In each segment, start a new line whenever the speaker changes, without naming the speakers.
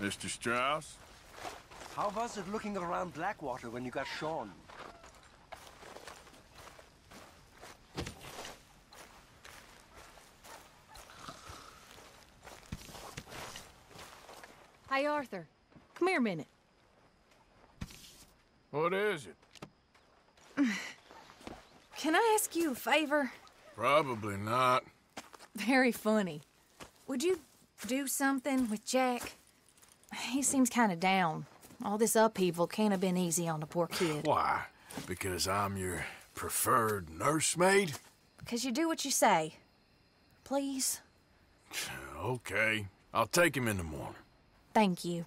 Mr. Strauss?
How was it looking around Blackwater when you got Sean?
Hey, Arthur. Come here a minute.
What is it?
Can I ask you a favor?
Probably not.
Very funny. Would you do something with Jack? He seems kind of down. All this upheaval can't have been easy on the poor kid.
Why? Because I'm your preferred nursemaid?
Because you do what you say. Please?
Okay. I'll take him in the morning.
Thank you.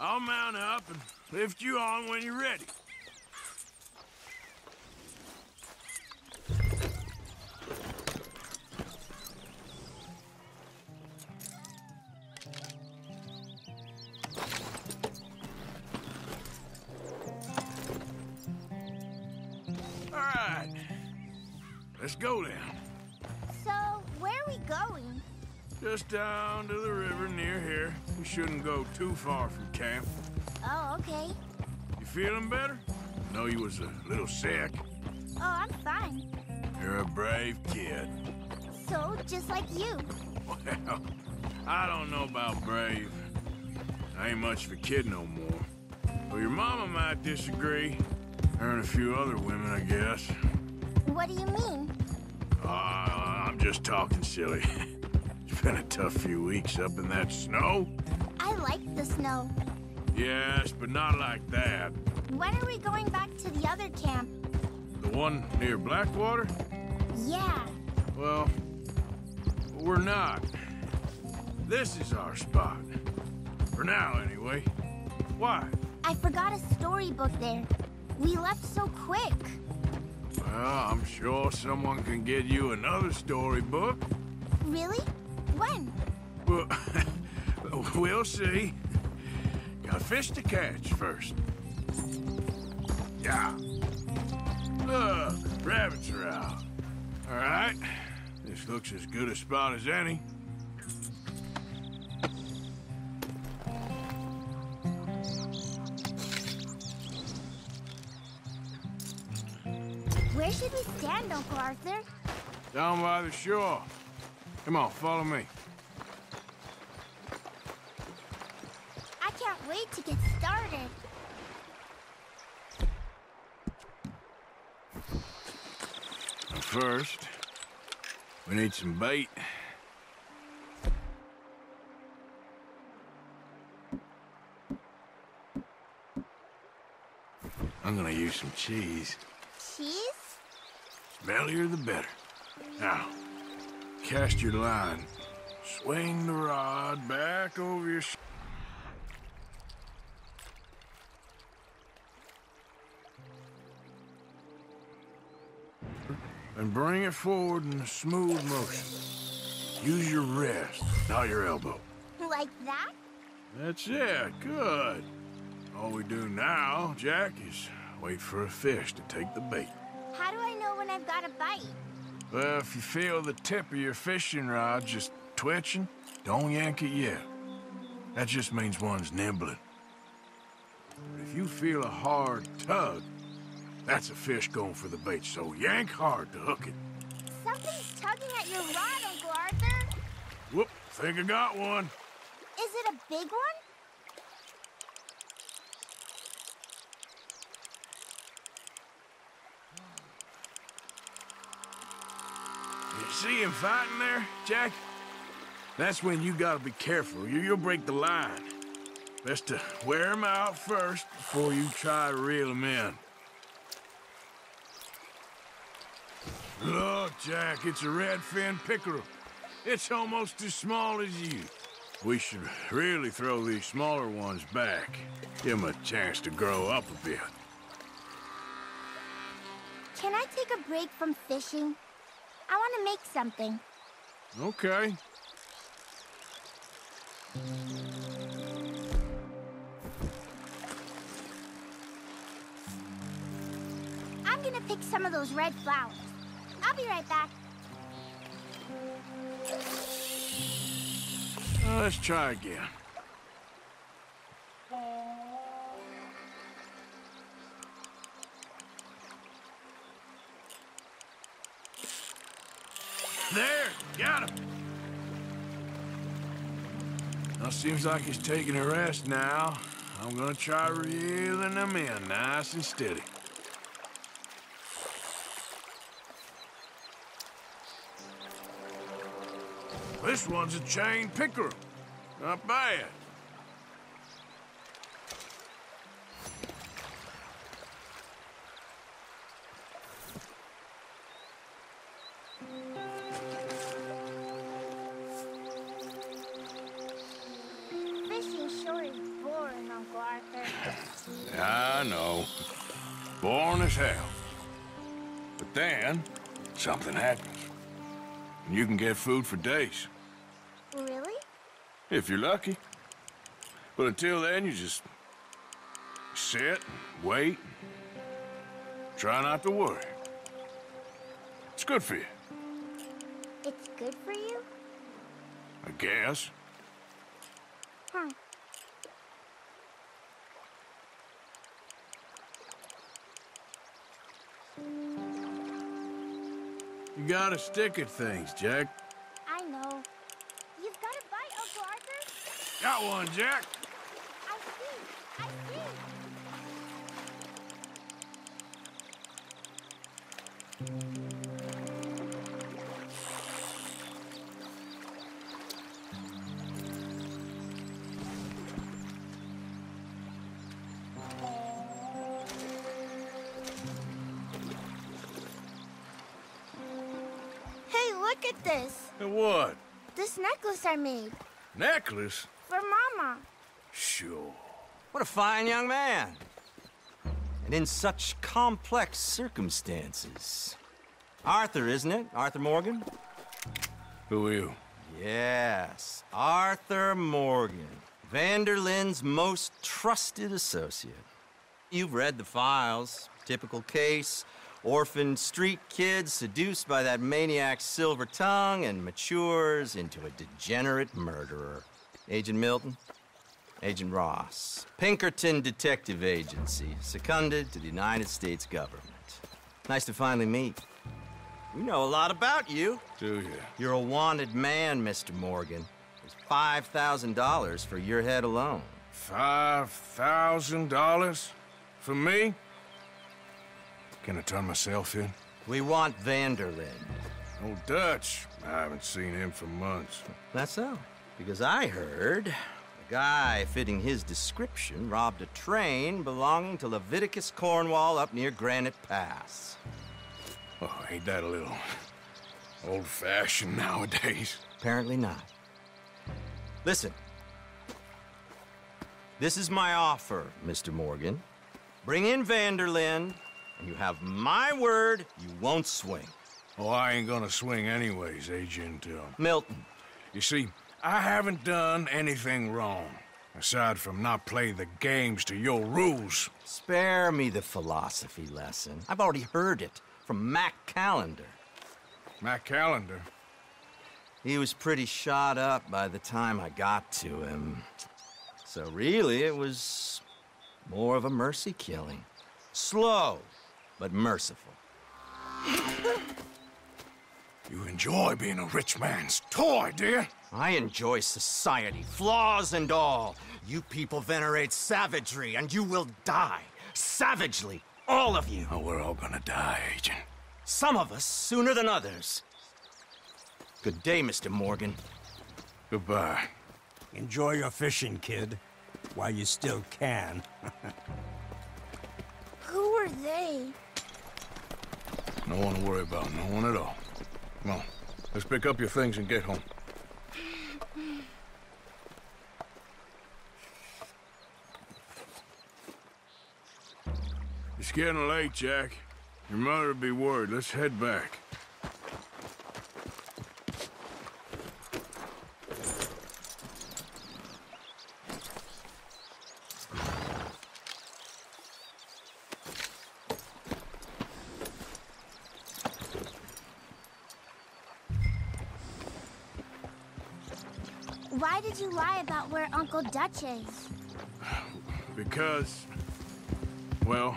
I'll mount up and lift you on when you're ready. All right. Let's go then.
So, where are we going?
Just down to the river near here. We shouldn't go too far from camp.
Oh, okay.
You feeling better? Know you was a little sick.
Oh, I'm fine.
You're a brave kid.
So, just like you.
Well, I don't know about brave. I ain't much of a kid no more. Well, your mama might disagree. Her and a few other women, I guess.
What do you mean?
Uh, I'm just talking silly. it's been a tough few weeks up in that snow.
I like the snow.
Yes, but not like that.
When are we going back to the other camp?
The one near Blackwater?
Yeah.
Well, we're not. This is our spot. For now, anyway. Why?
I forgot a storybook there. We left so quick.
Well, I'm sure someone can get you another storybook.
Really? When?
Well, we'll see. Got fish to catch first. Yeah. Look, rabbits are out. All right. This looks as good a spot as any.
Where should we stand, Uncle Arthur?
Down by the shore. Come on, follow me.
I can't wait to get started.
First, we need some bait. I'm gonna use some cheese.
Cheese?
Smellier the better. Now, cast your line. Swing the rod back over your and bring it forward in a smooth motion. Use your wrist, not your elbow.
Like that?
That's it. Good. All we do now, Jack, is wait for a fish to take the bait.
How do I know when I've got a bite?
Well, if you feel the tip of your fishing rod just twitching, don't yank it yet. That just means one's nibbling. But if you feel a hard tug, that's a fish going for the bait, so yank hard to hook it.
Something's tugging at your rod, Uncle Arthur.
Whoop, think I got one.
Is it a big one?
You see him fighting there, Jack? That's when you gotta be careful. You, you'll break the line. Best to wear him out first before you try to reel him in. Look, Jack, it's a redfin pickerel. It's almost as small as you. We should really throw these smaller ones back. Give them a chance to grow up a bit.
Can I take a break from fishing? I want to make something.
Okay.
I'm gonna pick some of those red flowers. I'll be right back.
Uh, let's try again. There, got him. Well, seems like he's taking a rest now. I'm gonna try reeling him in nice and steady. This one's a chain pickerel. Not bad.
Fishing sure is boring, Uncle Arthur.
I know. Born as hell. But then, something happens. And you can get food for days? If you're lucky. But until then, you just sit wait. Try not to worry. It's good for you,
It's good for you?
I guess.
Huh.
You gotta stick at things, Jack.
I know. You've got a bite, Uncle
One, Jack.
I see. I see. Hey, look at this.
What?
This necklace I made.
Necklace?
For Mama.
Sure.
What a fine young man. And in such complex circumstances. Arthur, isn't it? Arthur Morgan?
Who are you?
Yes, Arthur Morgan. Van der Linde's most trusted associate. You've read the files. Typical case. Orphaned street kid seduced by that maniac's silver tongue and matures into a degenerate murderer. Agent Milton? Agent Ross. Pinkerton Detective Agency, seconded to the United States government. Nice to finally meet. We know a lot about you.
Do you?
You're a wanted man, Mr. Morgan. There's $5,000 for your head alone.
Five thousand dollars? For me? Can I turn myself in?
We want Van der Linde.
Old Dutch. I haven't seen him for months.
That's so. Because I heard a guy fitting his description robbed a train belonging to Leviticus Cornwall up near Granite Pass.
Oh, ain't that a little old-fashioned nowadays?
Apparently not. Listen. This is my offer, Mr. Morgan. Bring in Van der Linde, and you have my word you won't swing.
Oh, I ain't gonna swing anyways, Agent. Uh,
Milton,
you see, I haven't done anything wrong, aside from not playing the games to your rules.
spare me the philosophy lesson. I've already heard it from Mac Callander.
Mac Callander.
He was pretty shot up by the time I got to him. So really, it was More of a mercy killing. Slow, but merciful.
You enjoy being a rich man's toy, do you?
I enjoy society, flaws and all. You people venerate savagery, and you will die. Savagely. All of you.
Oh, we're all gonna die, Agent.
Some of us sooner than others. Good day, Mr. Morgan.
Goodbye.
Enjoy your fishing, kid. While you still can.
Who are they?
No one to worry about, no one at all. Come on, let's pick up your things and get home. Getting late, Jack. Your mother'll be worried. Let's head back.
Why did you lie about where Uncle Dutch is?
Because... Well...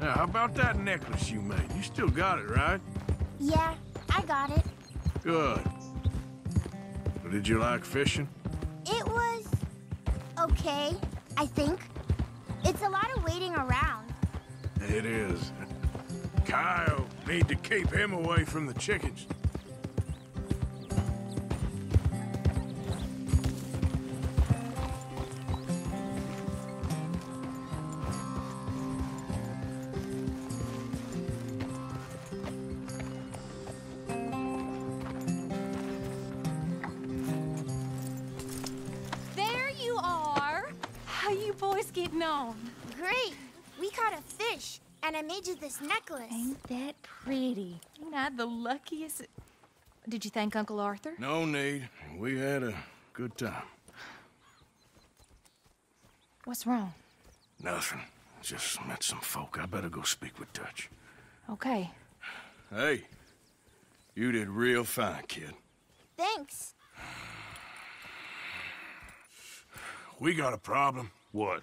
Now, how about that necklace you made? You still got it, right?
Yeah, I got it.
Good. So did you like fishing?
It was... okay, I think. It's a lot of waiting around.
It is. Kyle need to keep him away from the chickens.
You boys getting on?
Great! We caught a fish, and I made you this necklace.
Ain't that pretty? Ain't I the luckiest? Did you thank Uncle Arthur?
No need. We had a good time.
What's wrong?
Nothing. Just met some folk. I better go speak with Dutch.
Okay.
Hey, you did real fine, kid.
Thanks.
We got a problem.
What?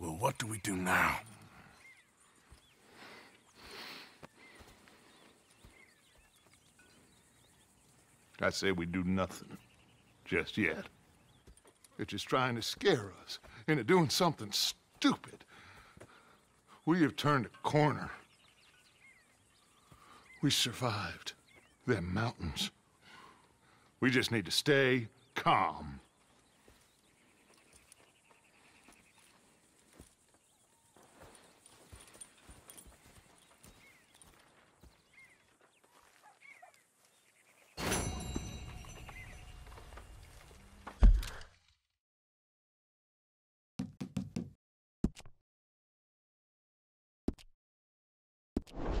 Well, what do we do now?
I say we do nothing. Just yet. They're just trying to scare us into doing something stupid. We have turned a corner. We survived them mountains. We just need to stay calm. you